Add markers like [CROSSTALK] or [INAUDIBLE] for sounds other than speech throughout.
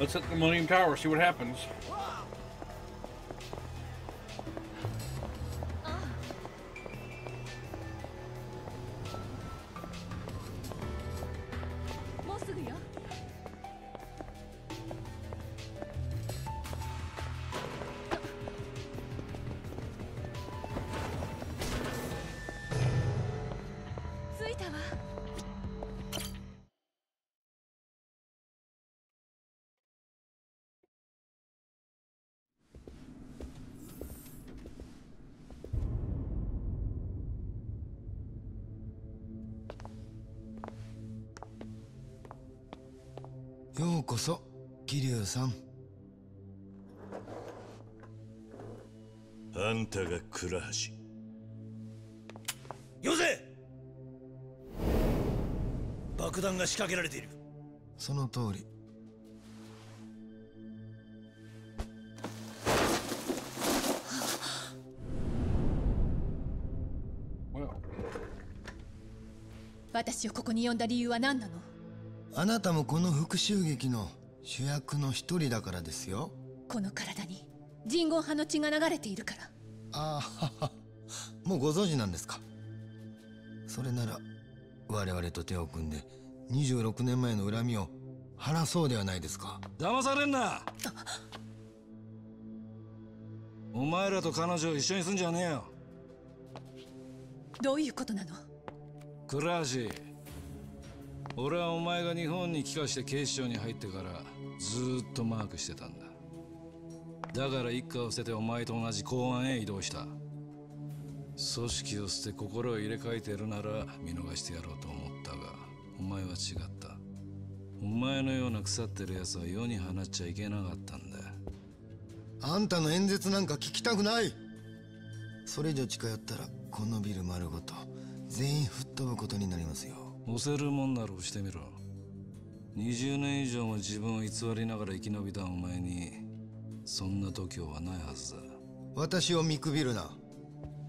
Let's hit the Millennium Tower, see what happens. そ桐生さん。あんたが倉橋。よせ！爆弾が仕掛けられている。その通り。私をここに呼んだ理由は何なの？あなたもこの復讐劇の主役の一人だからですよ。この体に人言派の血が流れているから。ああははもうご存知なんですか？それなら我々と手を組んで26年前の恨みを晴らそうではないですか？騙されんな！お前らと彼女を一緒にすんじゃねえよ。どういうことなの？倉橋俺はお前が日本に帰化して警視庁に入ってからずっとマークしてたんだ。だから一家を捨ててお前と同じ公安へ移動した。組織を捨て心を入れ替えてるなら見逃してやろうと思ったがお前は違った。お前のような腐ってる奴は世に放っちゃいけなかったんだ。あんたの演説なんか聞きたくない。それ以上近寄ったらこのビル丸ごと全員吹っ飛ぶことになりますよ。押せるもんなら押してみろ。20年以上も自分を偽りながら生き延びたお前にそんな度胸はないはずだ。私を見くびるな。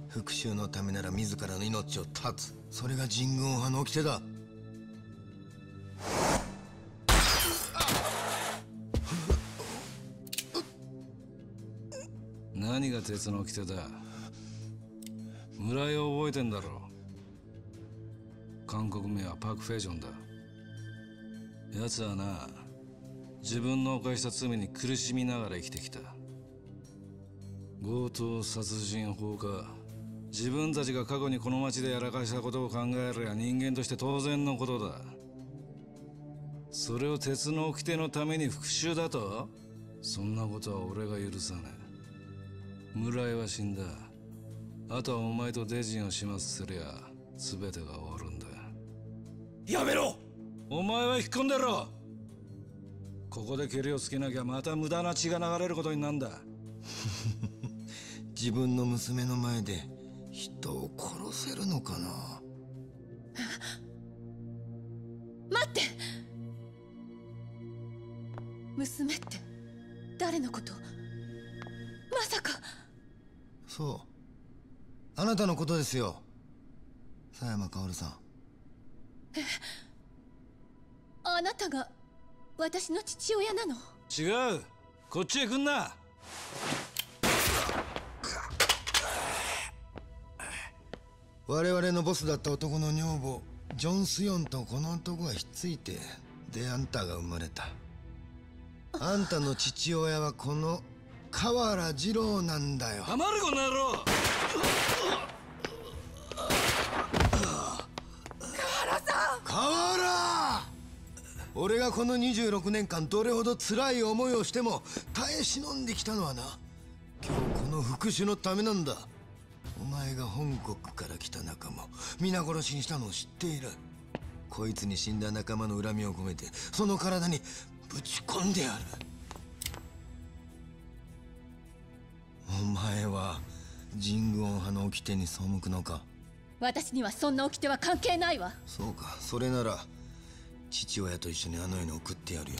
復讐のためなら自らの命を絶つ。それが神軍派の掟だ。何が鉄の掟だ？村井を覚えてんだろ韓国名はパク・フェジョンだ。奴はな自分の犯した罪に苦しみながら生きてきた。強盗殺人放火自分たちが過去にこの町でやらかしたことを考えりゃ人間として当然のことだ。それを鉄の掟のために復讐だと？そんなことは俺が許さない村井は死んだ。あとはお前とデジンを始末すりゃ全てが終わるんだ。やめろ。お前は引っ込んでろここで蹴りをつけなきゃまた無駄な血が流れることになんだ。自分の娘の前で人を殺せるのかな？待って。娘って誰のこと？まさか。そう。あなたのことですよ。佐山薫さんあなたが私の父親なの？違う。こっちへ来んな。我々のボスだった男の女房ジョン・スヨンとこの男がひっついてであんたが生まれた。あんたの父親はこの河原二郎なんだよ。黙るこの野郎河原俺がこの26年間どれほど辛い思いをしても耐え忍んできたのはな。今日この復讐のためなんだ。お前が本国から来た仲間皆殺しにしたのを知っている。こいつに死んだ仲間の恨みを込めてその体にぶち込んでやる。お前は神軍派の掟に背くのか？私にはそんな掟は関係ないわ。そうか。それなら父親と一緒にあの世に送ってやるよ。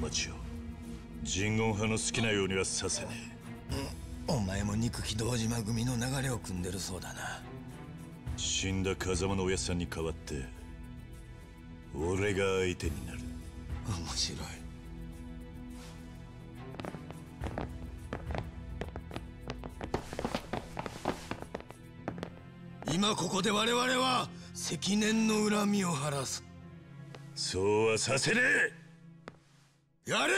町を人言派の好きなようにはさせねお前も憎き堂島組の流れを組んでるそうだな。え死んだ風間のおやさんに代わって俺が相手になる。面白い。今ここで我々は積年の恨みを晴らす。そうはさせねえ！やれ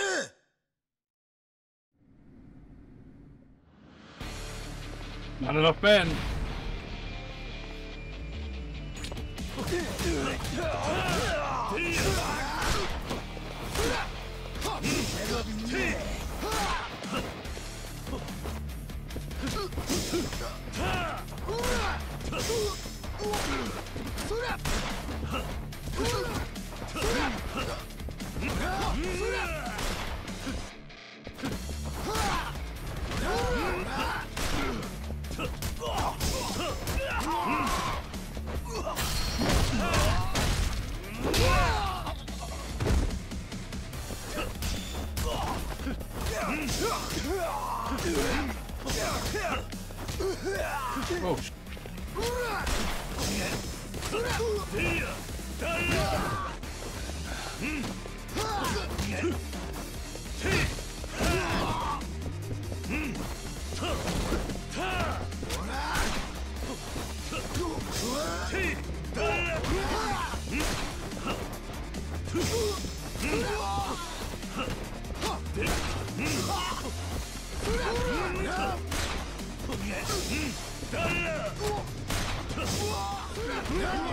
Not enough men. Oh, sh-. Yeah!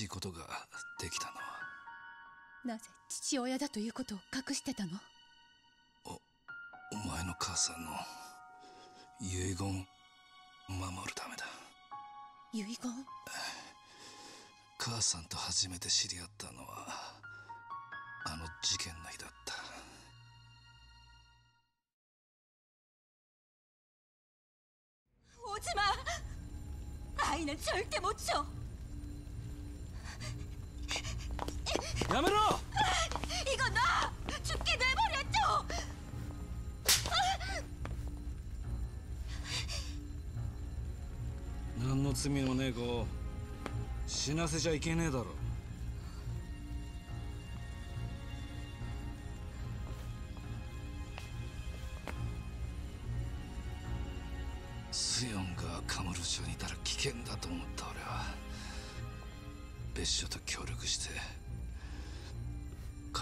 しいことができたのはなぜ父親だということを隠してたのお前の母さんの遺言守るためだ遺言母さんと初めて知り合ったのはあの事件の日だった오지마 아이는 절대 못 줘. やめろ 이거 나 죽게 내버렸죠. 何の罪もねえ子を死なせちゃいけねえだろスヨンがカムル町にいたら危険だと思った俺は別所と協力して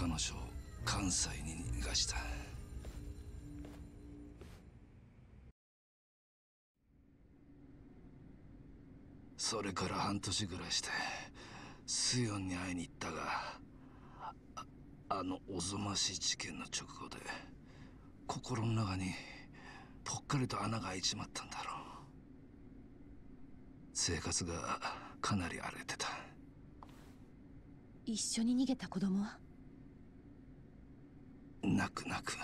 彼女を関西に逃がしたそれから半年ぐらいしてスヨンに会いに行ったがああのおぞましい事件の直後で心の中にぽっかりと穴が開いちまったんだろう。生活がかなり荒れてた。一緒に逃げた子供は？泣く泣く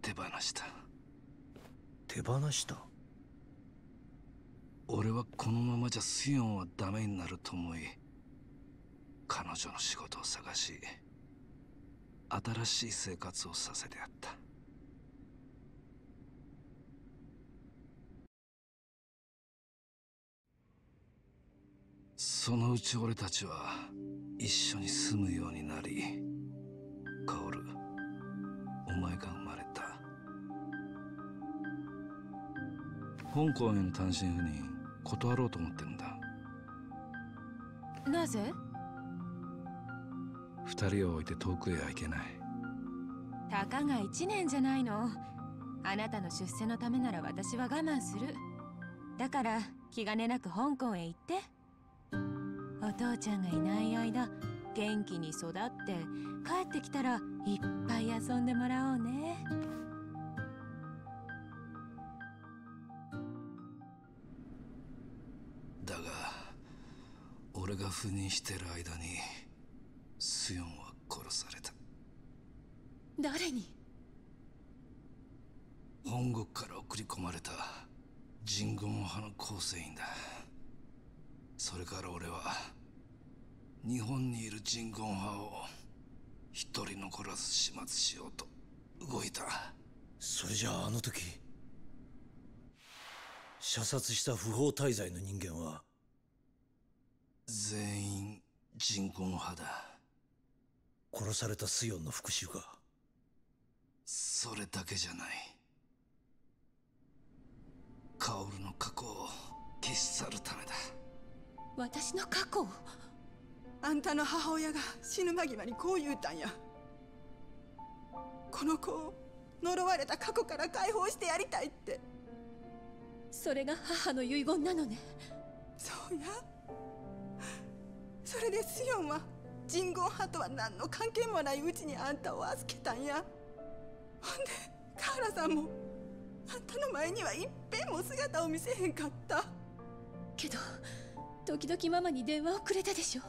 手放した。手放した？俺はこのままじゃスヨンはダメになると思い彼女の仕事を探し新しい生活をさせてやった。そのうち俺たちは一緒に住むようになり薫お前が生まれた。香港への単身赴任断ろうと思ってるんだ。なぜ？二人を置いて遠くへは行けない。たかが1年じゃないの。あなたの出世のためなら私は我慢する。だから気兼ねなく香港へ行って。お父ちゃんがいない間元気に育って帰ってきたらいっぱい遊んでもらおうね。だが俺が赴任してる間にスヨンは殺された。誰に？本国から送り込まれた人言派の構成員だ。それから俺は日本にいる人言派を一人残らず始末しようと動いた。それじゃああの時射殺した不法滞在の人間は？全員人言派だ。殺されたスヨンの復讐か？それだけじゃない。薫の過去を消し去るためだ。私の過去を？あんたの母親が死ぬ間際にこう言うたんや。この子を呪われた過去から解放してやりたいって。それが母の遺言なのね。そうや。それでスヨンは人言派とは何の関係もないうちにあんたを預けたんや。ほんでカーラさんもあんたの前には一遍も姿を見せへんかった。けど時々ママに電話をくれたでしょ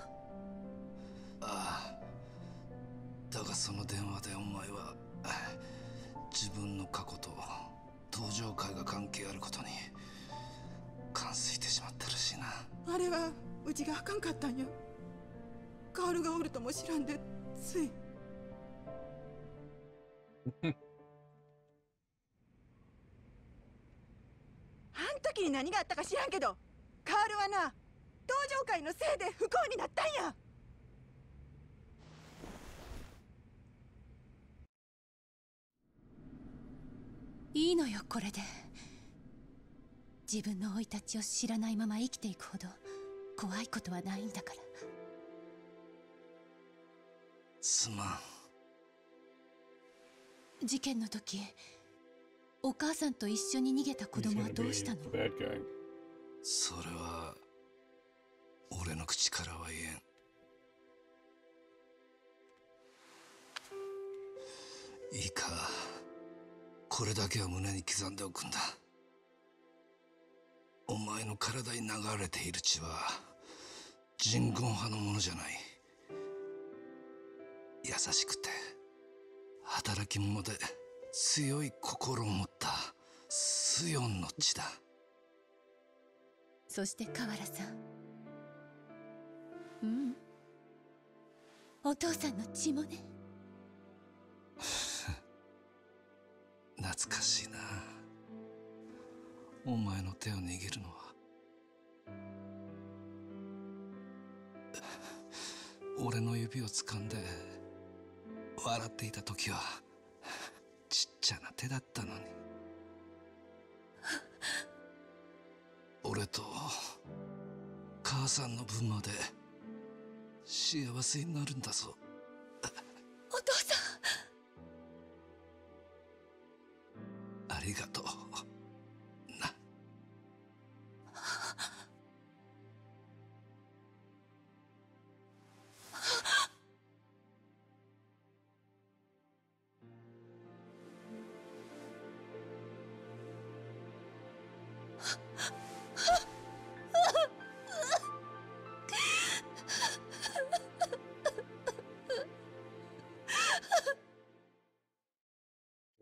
ああ。だがその電話でお前はあ自分の過去と登場会が関係あることに感づいてしまったらしいな。あれはうちがあかんかったんやカールがおるとも知らんで。つい。[LAUGHS] あん時に何があったか知らんけどカールはな登場会のせいで不幸になったんやいいのよこれで。自分の生い立ちを知らないまま生きていくほど怖いことはないんだから。すまん。事件の時お母さんと一緒に逃げた子供はどうしたの？それは俺の口からは言えん。いいかこれだけは胸に刻んでおくんだ。お前の体に流れている血は人言派のものじゃない。優しくて働き者で強い心を持ったスヨンの血だ。そして河原さん。うん。お父さんの血もね。懐かしいな。お前の手を握るのは。俺の指を掴んで笑っていた時はちっちゃな手だったのに。俺と母さんの分まで幸せになるんだぞ。お父さん。りがとうな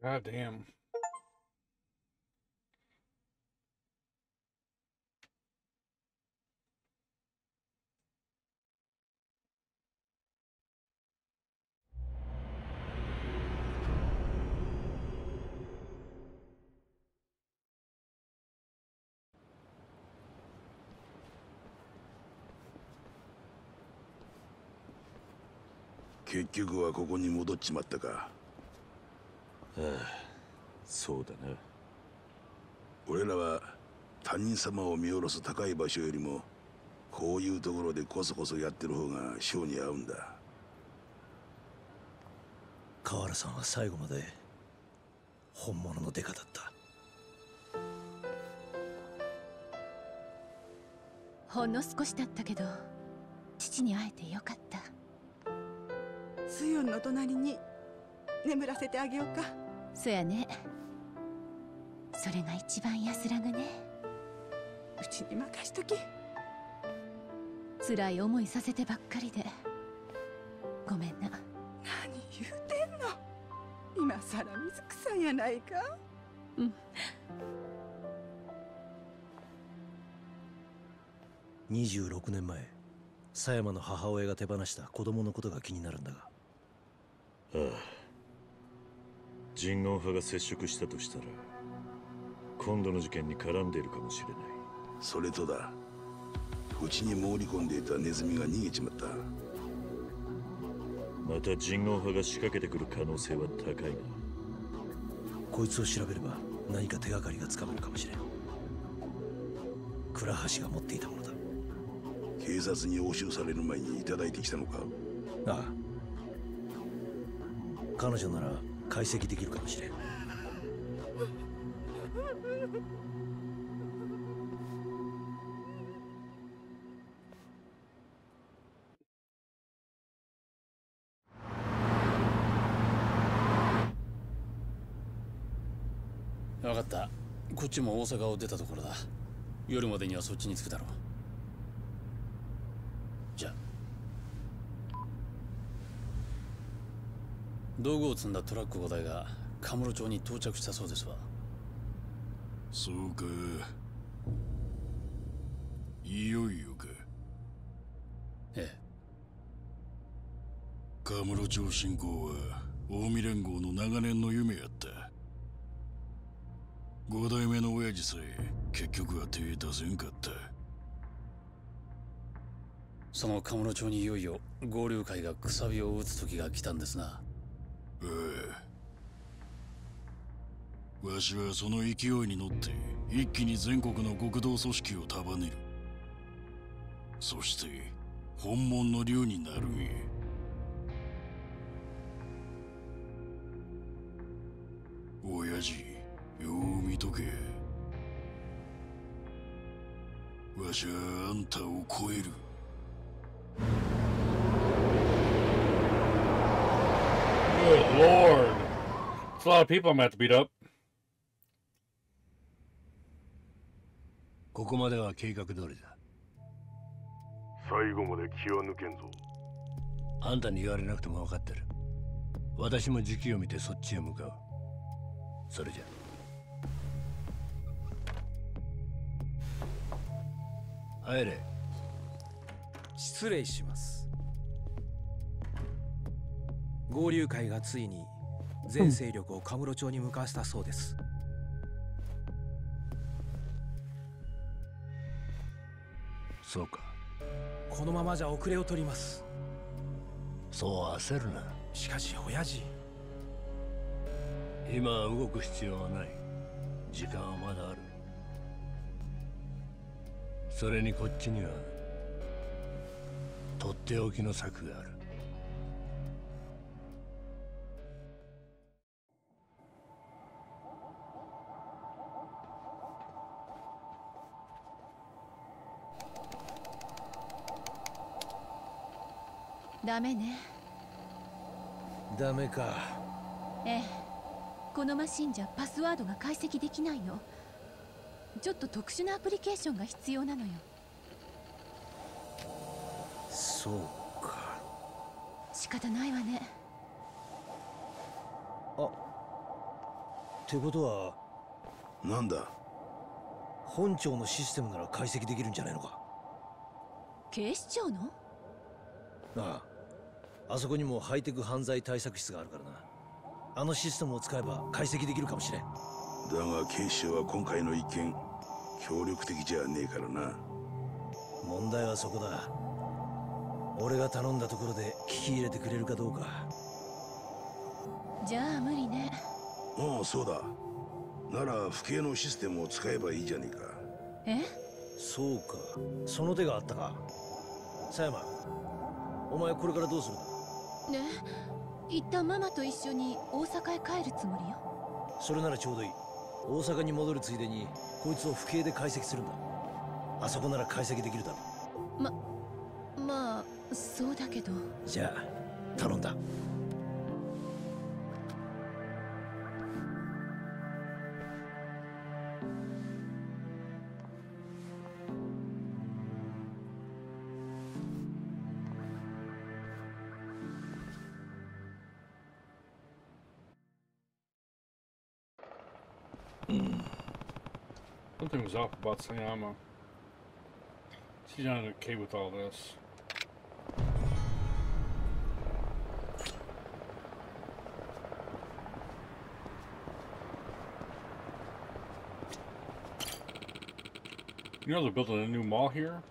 God damn. – 結局はここに戻っちまったか。そうだな。俺らは他人様を見下ろす高い場所よりもこういうところでこそこそやってる方が性に合うんだ。河原さんは最後まで本物のデカだった。ほんの少しだったけど父に会えてよかったスヨンの隣に眠らせてあげようか。そやね。それが一番安らぐね。うちに任しとき。辛い思いさせてばっかりで。ごめんな。何言うてんの。今さら水草やないか。26年前狭山の母親が手放した子供のことが気になるんだがああ人言派が接触したとしたら今度の事件に絡んでいるかもしれない。それとだ。うちに潜り込んでいたネズミが逃げちまった。また人言派が仕掛けてくる可能性は高いな。こいつを調べれば何か手がかりがつかめるかもしれん。倉橋が持っていたものだ。警察に押収される前にいただいてきたのか？ああ彼女なら解析できるかもしれん。分かった。こっちも大阪を出たところだ。夜までにはそっちに着くだろうじゃあ道具を積んだトラック5台がカムロ町に到着したそうですわ。そうか。いよいよか。ええ。カムロ町侵攻は近江連合の長年の夢やった。五代目の親父さえ結局は手出せんかった。そのカムロ町にいよいよ合流会がくさびを打つ時が来たんですなああわしはその勢いに乗って一気に全国の極道組織を束ねる。そして本物の竜になるんや。親父よう見とけ。わしはあんたを超える。Good lord. It's a lot of people I'm have to beat up. ここまでは計画通りだ。最後まで気は抜けんぞ。あんたに言われなくても分かってる。私も時期を見てそっちへ向かう。それじゃ。入れ。失礼します合流会がついに全勢力をカムロ町に向かわせたそうです。そうか。このままじゃ遅れを取ります。そう焦るな。しかし親父。今は動く必要はない。時間はまだある。それにこっちにはとっておきの策があるダメね。ダメか。ええ。このマシンじゃパスワードが解析できないのちょっと特殊なアプリケーションが必要なのよ。そうか。仕方ないわね。あ。ってことはなんだ？本庁のシステムなら解析できるんじゃないのか？警視庁の？あああそこにもハイテク犯罪対策室があるからな。あのシステムを使えば解析できるかもしれん。だが警視庁は今回の一件協力的じゃねえからな。問題はそこだ。俺が頼んだところで聞き入れてくれるかどうか。じゃあ無理ね。ああそうだ。なら不敬のシステムを使えばいいじゃねえか。え？そうか。その手があったか。佐山お前これからどうするんだ？ね。一旦ママと一緒に大阪へ帰るつもりよ。それならちょうどいい。大阪に戻るついでにこいつを不敬で解析するんだ。あそこなら解析できるだろままあそうだけど。じゃあ頼んだ Something was off about Sayama. She's not okay with all this. You know they're building a new mall here?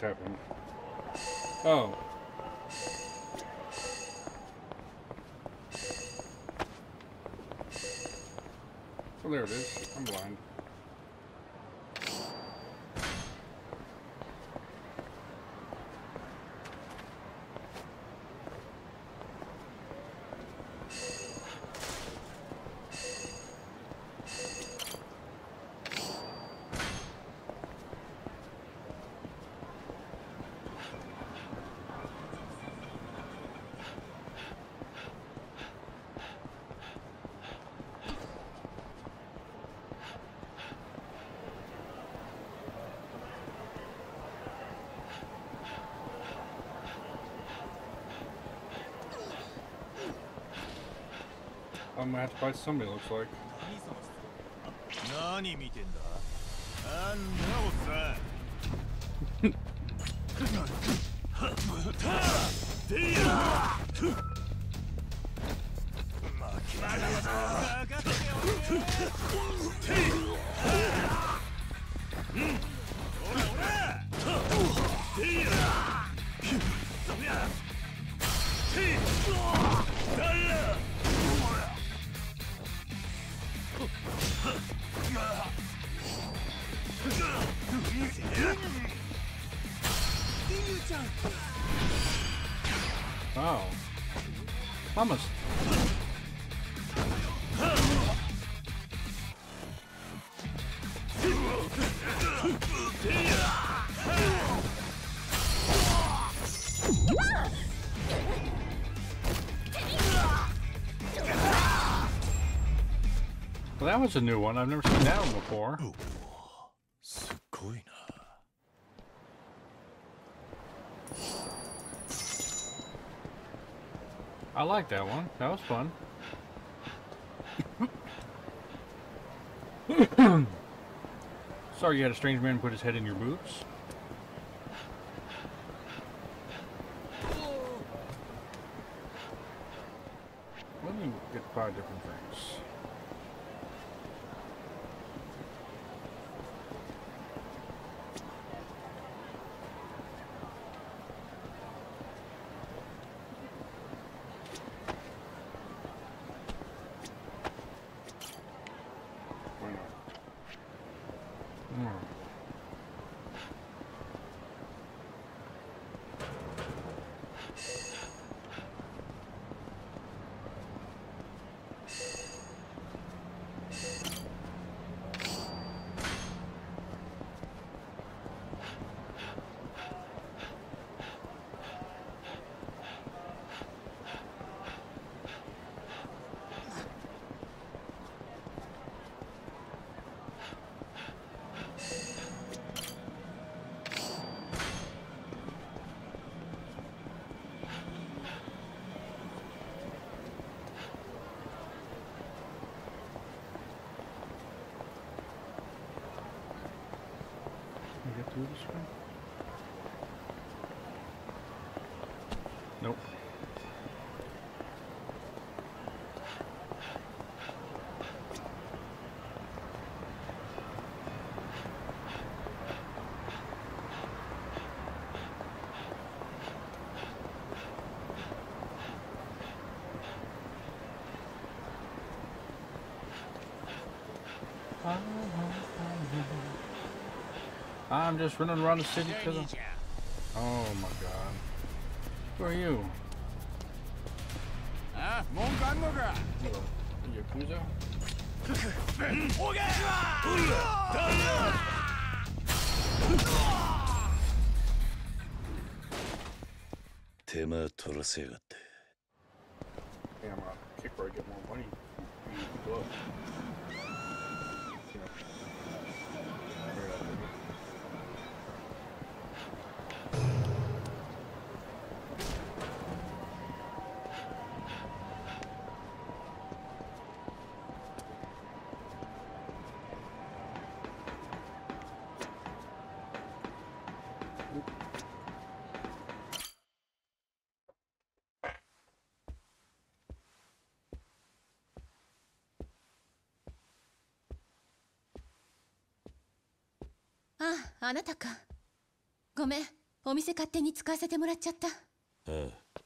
what's happening. Oh, I'm gonna have to fight somebody, looks like. 何見てんだなんだおっさん that was a new one. I've never seen that one before. I like that one. That was fun. [COUGHS] Sorry you had a strange man put his head in your boots. Let me get five different things. I'm just running around the city because of... Oh my god. Who are you? あ文句あんのか Yakuza? おげ手間取らせやがって Damn, I'll kick where I get more money. ああなたか。ごめん。お店勝手に使わせてもらっちゃった。ああ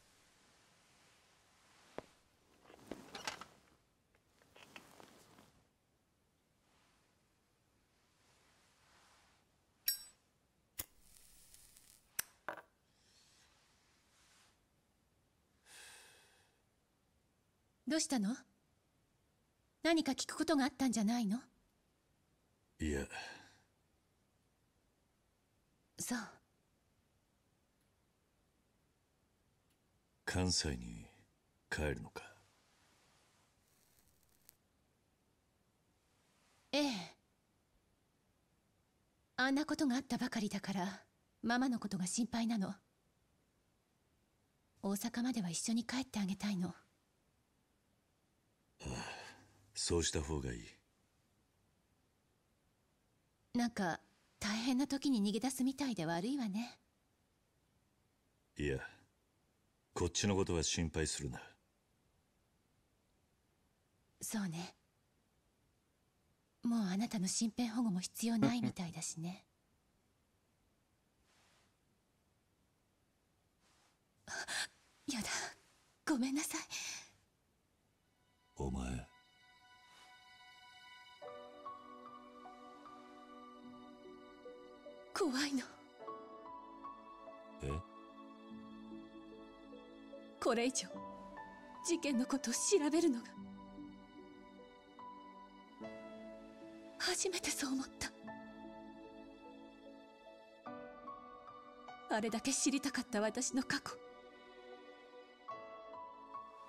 どうしたの？何か聞くことがあったんじゃないの？いやそう。関西に帰るのか？ええ。あんなことがあったばかりだからママのことが心配なの。大阪までは一緒に帰ってあげたいの。そうした方がいい。なんか大変な時に逃げ出すみたいで悪いわね。いやこっちのことは心配するな。そうね。もうあなたの身辺保護も必要ないみたいだしね。[LAUGHS] やだ。ごめんなさい。お前怖いの。え？これ以上事件のことを調べるのが。初めてそう思った。あれだけ知りたかった私の過去。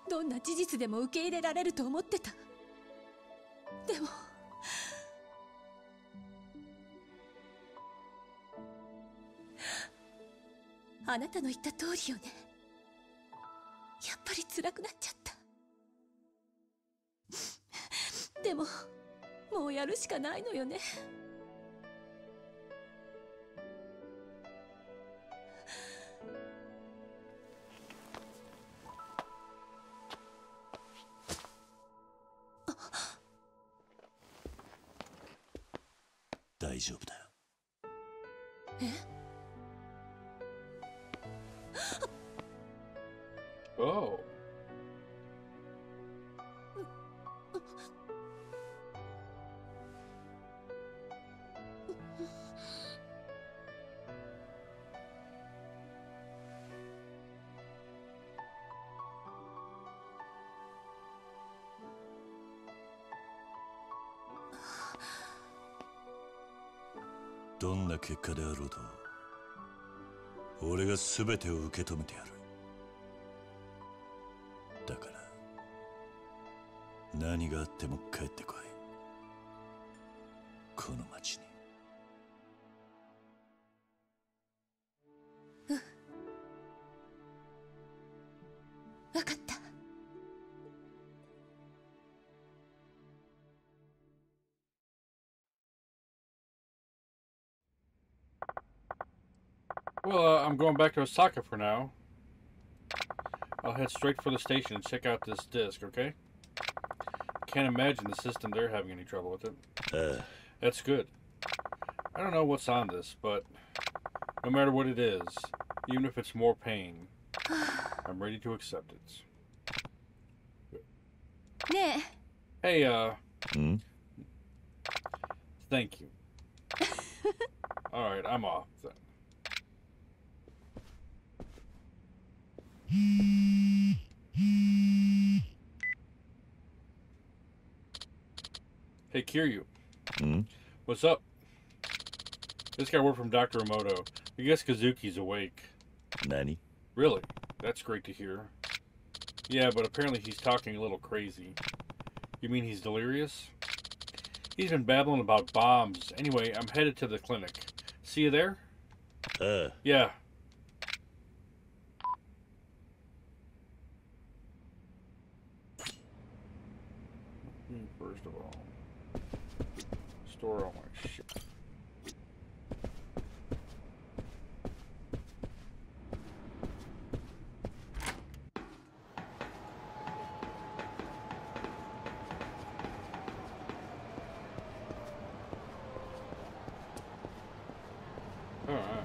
どんな事実でも受け入れられると思ってた。でもあなたの言った通りよね。やっぱり辛くなっちゃった。でももうやるしかないのよね。大丈夫だ。結果であろうと俺が全てを受け止めてやる。だから何があっても帰ってこい。Going back to Osaka for now. I'll head straight for the station and check out this disc, okay? Can't imagine the system they're having any trouble with it. Uh, That's good. I don't know what's on this, but no matter what it is, even if it's more pain, [SIGHS] I'm ready to accept it. ね Hey, uh, ん thank you. [LAUGHS] Alright, I'm off then. Hey, Kiryu. Hmm? What's up? This got word from Dr. Emoto. I guess Kazuki's awake. Nani? Really? That's great to hear. Yeah, but apparently he's talking a little crazy. You mean he's delirious? He's been babbling about bombs. Anyway, I'm headed to the clinic. See you there? Uh, Yeah. Hmm, First of all, store all my shit. Alright.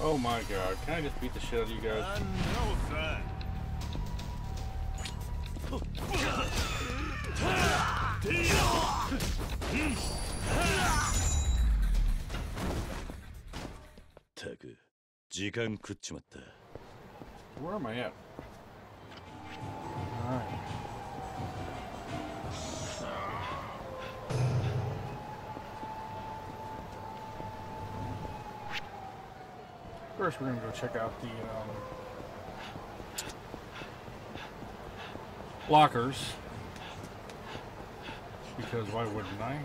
Oh my god, can I just beat the shit out of you guys? Where am I at? First, we're gonna go check out the um, lockers. Because why wouldn't I?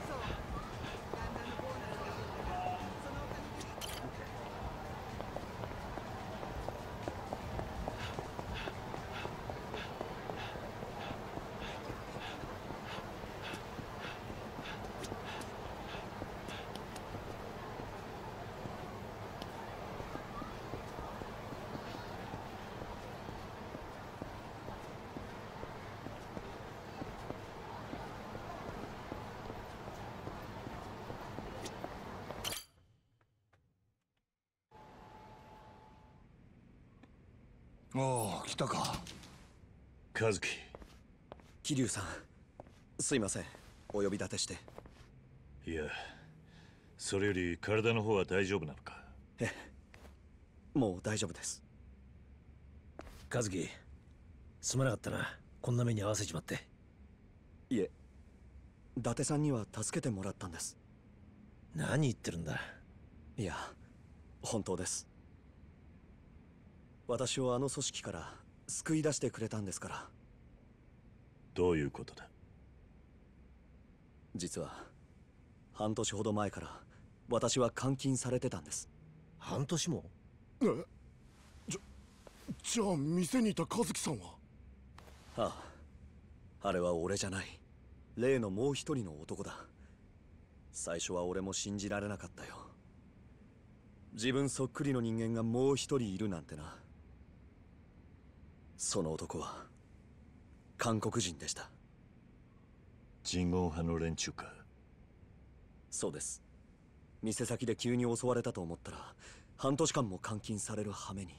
桐生さんすいません。お呼び立てして。いや、それより体の方は大丈夫なのか？ええもう大丈夫です。和樹すまなかったな。こんな目に遭わせちまって。いえ伊達さんには助けてもらったんです。何言ってるんだ。いや本当です。私をあの組織から救い出してくれたんですからどういうことだ？実は半年ほど前から私は監禁されてたんです。半年も？え？じゃじゃあ店にいた和樹さんは？ああ。あれは俺じゃない。例のもう一人の男だ。最初は俺も信じられなかったよ。自分そっくりの人間がもう一人いるなんてな。その男は韓国人でした。人言派の連中か。そうです。店先で急に襲われたと思ったら半年間も監禁される羽目に。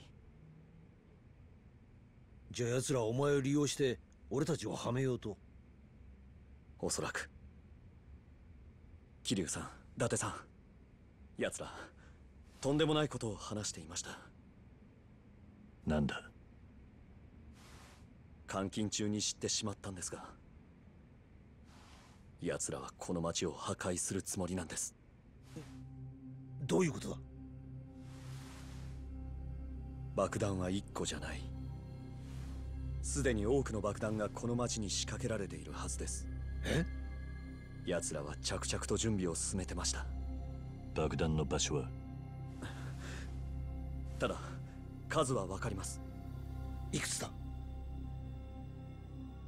じゃあ奴らはお前を利用して俺たちをはめようと。おそらく。桐生さん伊達さん。奴らとんでもないことを話していました。なんだ？監禁中に知ってしまったんですが奴らはこの町を破壊するつもりなんです。どういうことだ？爆弾は1個じゃない。すでに多くの爆弾がこの町に仕掛けられているはずです。え？奴らは着々と準備を進めてました。爆弾の場所は？[LAUGHS] ただ数は分かります。いくつだ？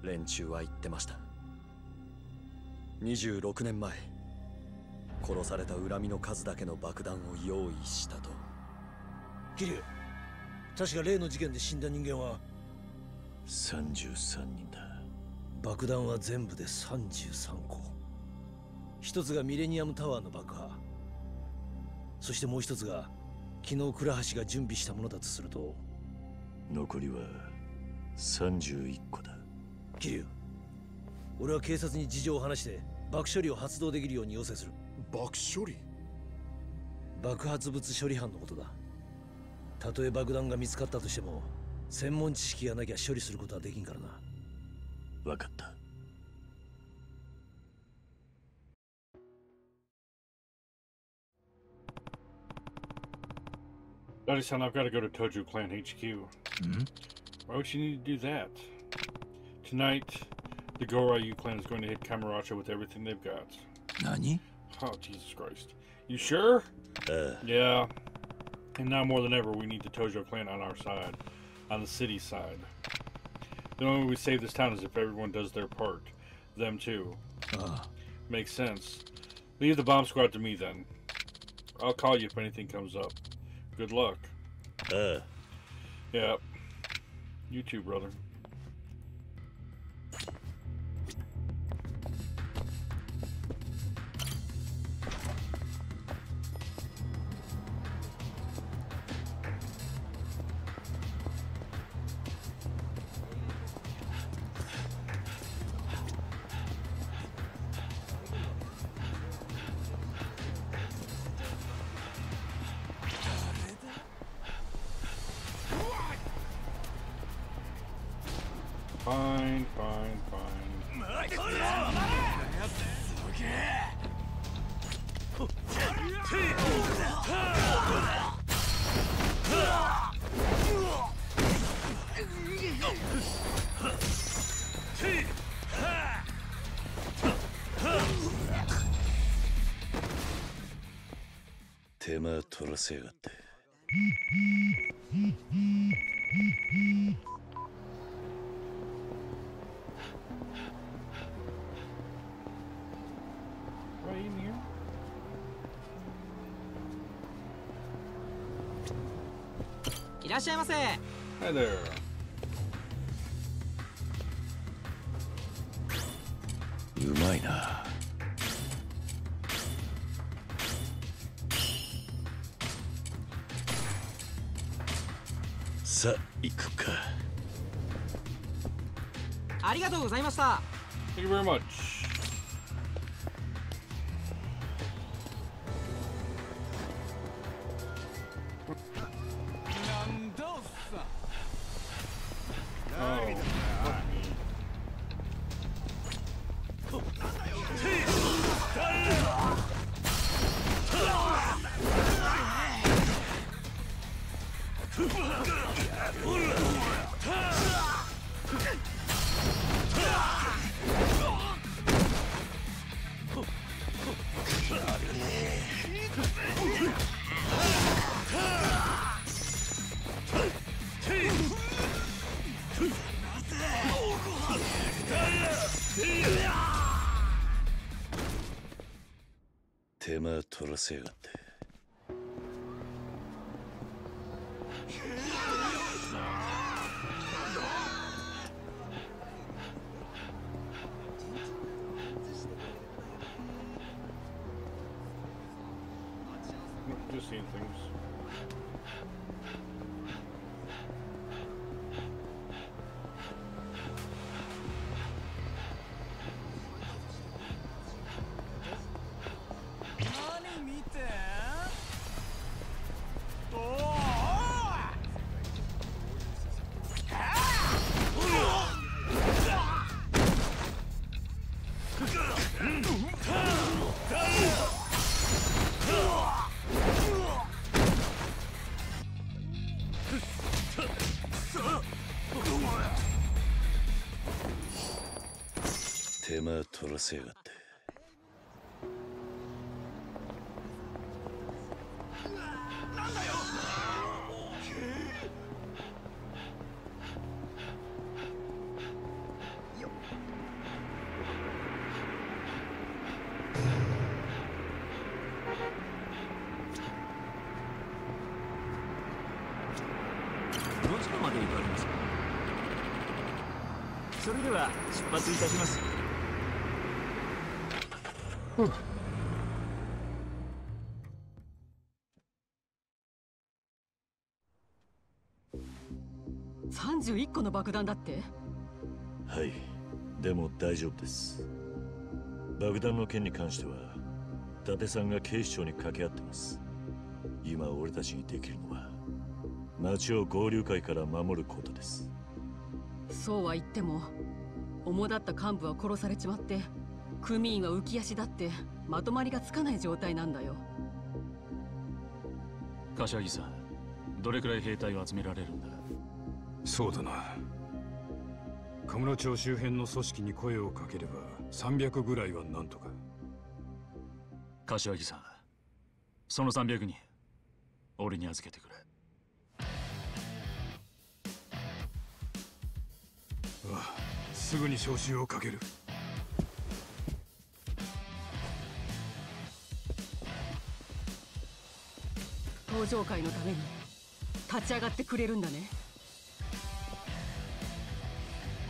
連中は言ってました。26年前殺された恨みの数だけの爆弾を用意したと。桐生確か例の事件で死んだ人間は33人だ。爆弾は全部で33個。一つがミレニアムタワーの爆破。そしてもう一つが昨日倉橋が準備したものだとすると残りは31個だ桐生俺は警察に事情を話して爆処理を発動できるように要請する爆処理？爆発物処理班のことだたとえ爆弾が見つかったとしても専門知識がなきゃ処理することはできんからな分かった Daddy-san, I've got to go to Toju Clan HQ. Hmm? Why would you need to do that? Tonight, the Goryu clan is going to hit Kamaracha with everything they've got. Nani? Oh, Jesus Christ. You sure? Uh. Yeah. And now more than ever, we need the Tojo clan on our side. On the city side. The only way we save this town is if everyone does their part. Them too. Ah. Makes sense. Leave the bomb squad to me then. I'll call you if anything comes up. Good luck. Uh. Yeah. You too, brother. 手間取らせやがって。いらっしゃいませ。Hi there. いな。さあ行くか。ありがとうございました。Thank you very much. Just seeing things.「せやがって。それでは出発いたします31個の爆弾だって。はい。でも大丈夫です。爆弾の件に関しては伊達さんが警視庁に掛け合ってます。今俺たちにできるのは町を合流会から守ることです。そうは言っても主だった幹部は殺されちまって組員は浮き足だってまとまりがつかない状態なんだよ。柏木さんどれくらい兵隊を集められるんだ？そうだな。神室町周辺の組織に声をかければ300ぐらいはなんとか。柏木さんその300人俺に預けてくれ。ああすぐに招集をかける。登場会のために立ち上がってくれるんだね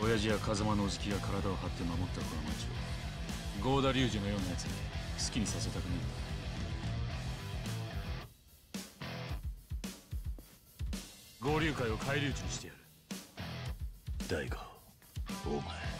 親父や風間のおじきが体を張って守ったこの町を郷田隆二のような奴に。好きにさせたくねえ。んだ合流会を返り討ちにしてやる。大悟お前。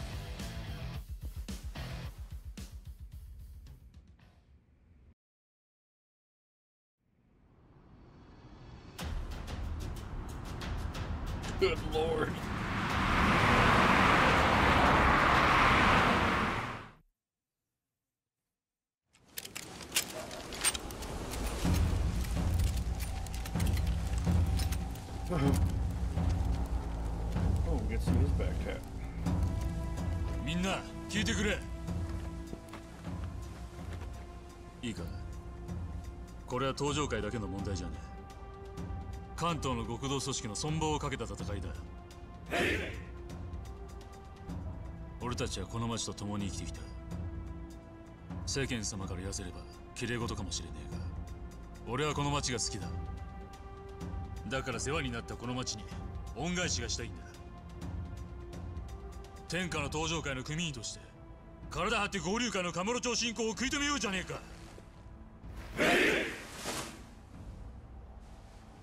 みんな聞いてくれ。いいか？これは登場会だけの問題じゃね。え関東の極道組織の存亡をかけた戦いだ。俺たちはこの町と共に生きてきた。世間様から言わせれば綺麗事かもしれねえが俺はこの町が好きだ。だから世話になったこの町に恩返しがしたいんだ。天下の登場会の組員として体張って合流会のカムロ町進行を食い止めようじゃねえか。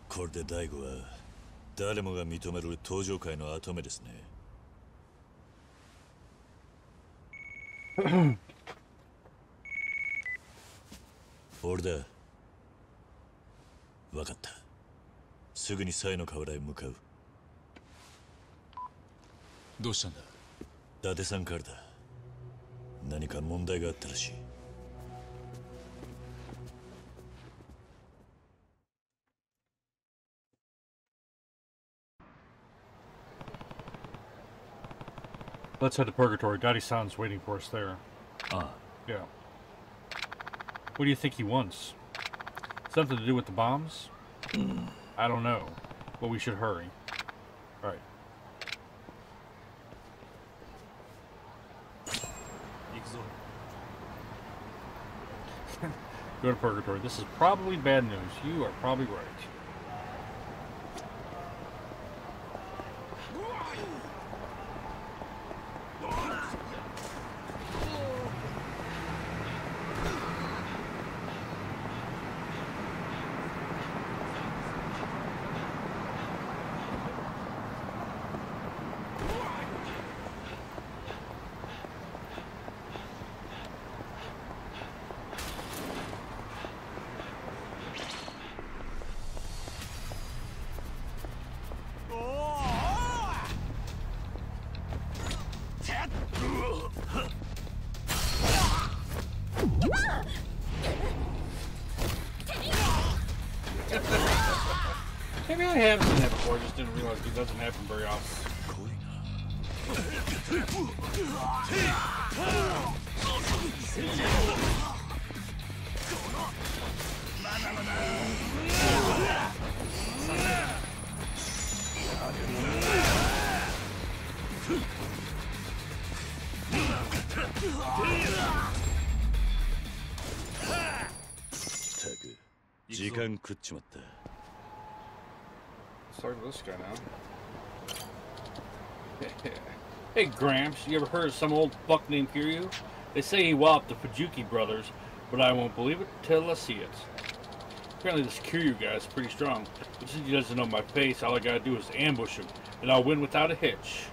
これで大悟は誰もが認める登場会の跡目ですね。[LAUGHS] 俺だ。分かった。すぐにサイの河原へ向かう。どうしたんだ？伊達さんからだ何か問題があったらしい Let's head to Purgatory. Daddy San's waiting for us there. Ah. Yeah. What do you think he wants? Something to do with the bombs? I don't know. But we should hurry. Go to Purgatory. This is probably bad news. You are probably right. Maybe I have seen that before, I just didn't realize it doesn't happen very often. .ったく時間食っちまった Let's talk to this guy now. [LAUGHS] Hey Gramps, you ever heard of some old fuck named Kiryu? They say he walloped the Fujuki brothers, but I won't believe it till I see it. Apparently this Kiryu guy is pretty strong, but since he doesn't know my face, all I gotta do is ambush him, and I'll win without a hitch.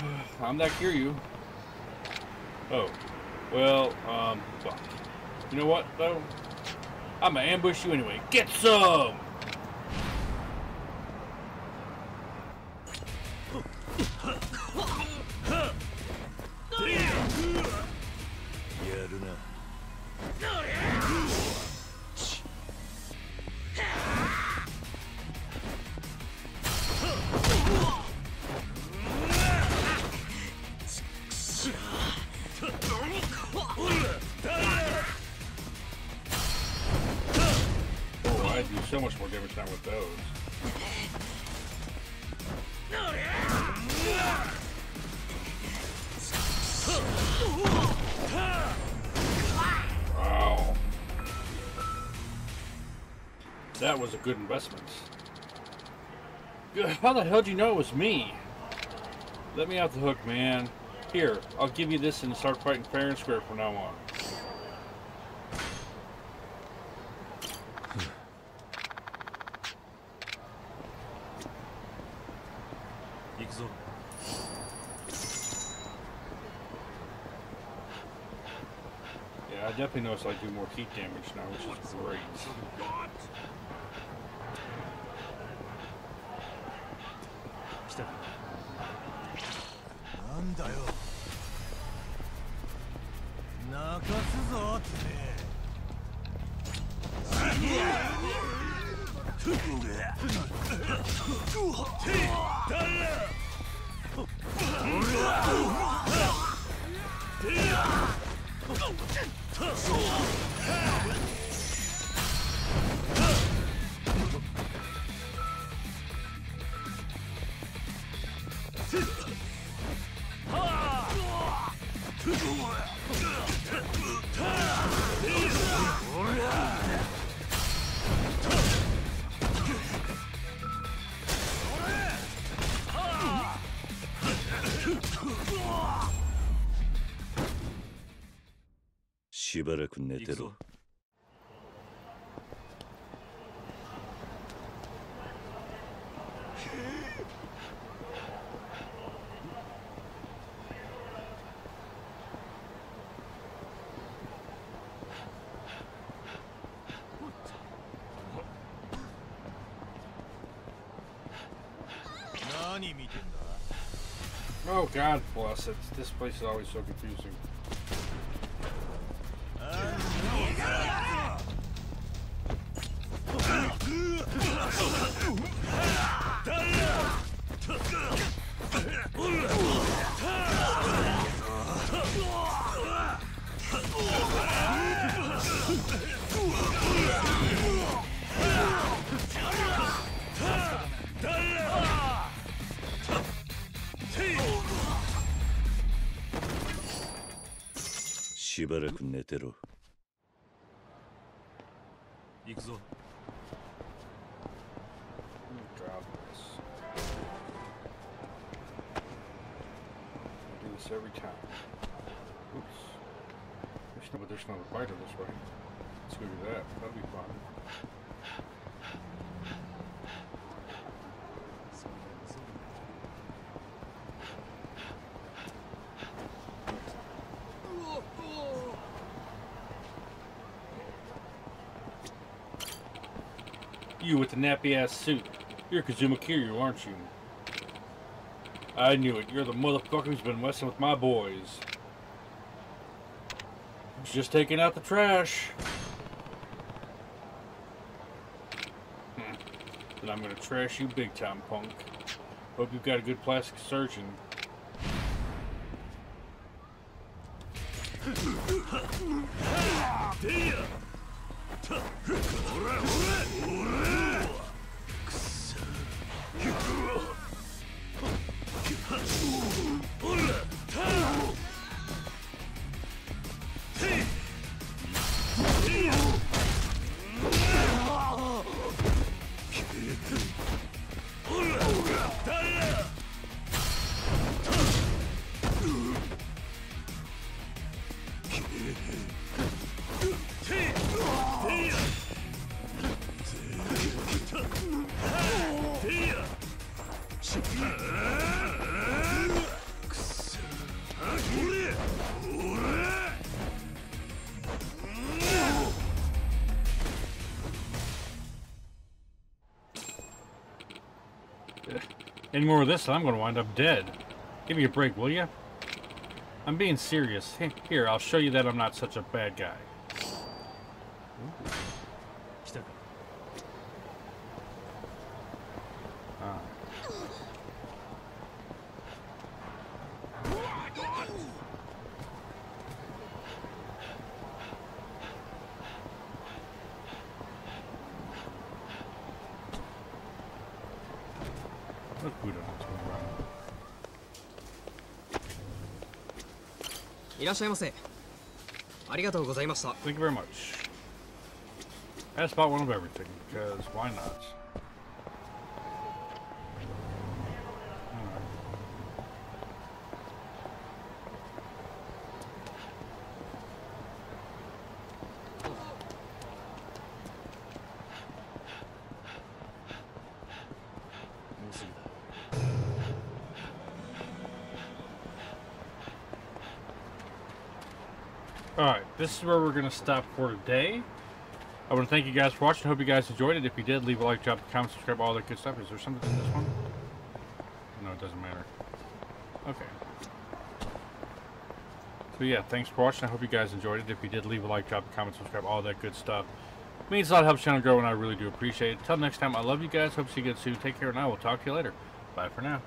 [SIGHS] I'm that Kiryu. Oh. Well, um, fuck. You know what, though? I'm gonna ambush you anyway. Get some! that was a good investment. How the hell do you know it was me? Let me out the hook, man. Here, I'll give you this and start fighting fair and square from now on. yeah, I definitely notice I do more heat damage now, which is great. ばらく寝てろ 何見てんだ Oh God bless it. This place is always so confusing. てろ行くぞ God bless. I do this every time. Oops. There's no, but there's no bite of this, right? Let's go do that. That'll be fun. With the nappy ass suit. You're Kazuma Kiryu, aren't you? I knew it. You're the motherfucker who's been messing with my boys. Just taking out the trash. Hmm. Then I'm gonna trash you big time, punk. Hope you've got a good plastic surgeon. Any more of this, and I'm going to wind up dead. Give me a break, will you? I'm being serious. Here, I'll show you that I'm not such a bad guy. っしゃいませありがとうございました Thank you very much. I just bought one of everything, because why not? This is where we're going to stop for today. I want to thank you guys for watching. hope you guys enjoyed it. If you did, leave a like, drop a comment, subscribe, all that good stuff. Is there something in this one? No, it doesn't matter. Okay. So yeah, thanks for watching. I hope you guys enjoyed it. If you did, leave a like, drop a comment, subscribe, all that good stuff. It means a lot, helps channel grow, and I really do appreciate it. Until next time, I love you guys. Hope to see you again soon. Take care, and I will talk to you later. Bye for now.